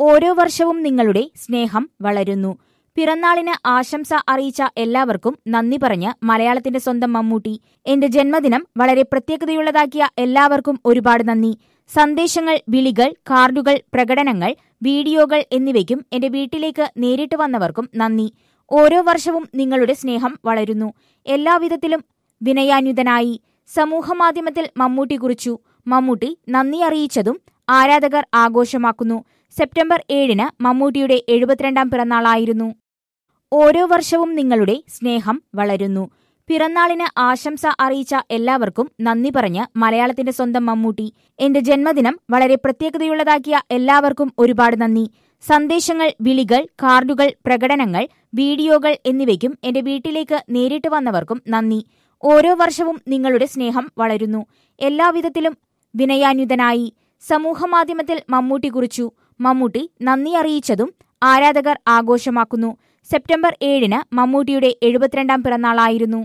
ഓരോ വർഷവും നിങ്ങളുടെ സ്നേഹം വളരുന്നു. പിറന്നാളിന് ആശംസ അറിയിച്ച എല്ലാവർക്കും നന്ദി പറഞ്ഞ് മലയാളത്തിന്റെ സ്വന്തം മമ്മൂട്ടി. എന്റെ ജന്മദിനം വളരെ പ്രത്യേകതയുള്ളതാക്കിയ എല്ലാവർക്കും ഒരുപാട് നന്ദി. സന്ദേശങ്ങൾ വിളികൾ കാർഡുകൾ പ്രകടനങ്ങൾ വീഡിയോകൾ എന്നിവയ്ക്കും എന്റെ വീട്ടിലേക്ക് നേരിട്ട് വന്നവർക്കും നന്ദി. ഓരോ വർഷവും നിങ്ങളുടെ സ്നേഹം വളരുന്നു. എല്ലാവിധത്തിലും വിനയാന്യുതനായി സമൂഹമാധ്യമത്തിൽ മമ്മൂട്ടി കുറിച്ചു. മമ്മൂട്ടി നന്ദി അറിയിച്ചതും ആരാധകർ ആഘോഷമാക്കുന്നു. സെപ്റ്റംബർ ഏഴിന് മമ്മൂട്ടിയുടെ എഴുപത്തിരണ്ടാം പിറന്നാളായിരുന്നു. ഓരോ വർഷവും നിങ്ങളുടെ സ്നേഹം വളരുന്നു. പിറന്നാളിന് ആശംസ അറിയിച്ച എല്ലാവർക്കും നന്ദി പറഞ്ഞ് മലയാളത്തിന്റെ സ്വന്തം മമ്മൂട്ടി. എന്റെ ജന്മദിനം വളരെ പ്രത്യേകതയുള്ളതാക്കിയ എല്ലാവർക്കും ഒരുപാട് നന്ദി. സന്ദേശങ്ങൾ വിളികൾ കാർഡുകൾ പ്രകടനങ്ങൾ വീഡിയോകൾ എന്നിവയ്ക്കും എന്റെ വീട്ടിലേക്ക് നേരിട്ട് വന്നവർക്കും നന്ദി. ഓരോ വർഷവും നിങ്ങളുടെ സ്നേഹം വളരുന്നു. എല്ലാവിധത്തിലും വിനയാന്യുതനായി സമൂഹമാധ്യമത്തിൽ മമ്മൂട്ടി കുറിച്ചു. മമ്മൂട്ടി നന്ദി അറിയിച്ചതും ആരാധകർ ആഘോഷമാക്കുന്നു. സെപ്റ്റംബർ ഏഴിന് മമ്മൂട്ടിയുടെ എഴുപത്തിരണ്ടാം പിറന്നാളായിരുന്നു.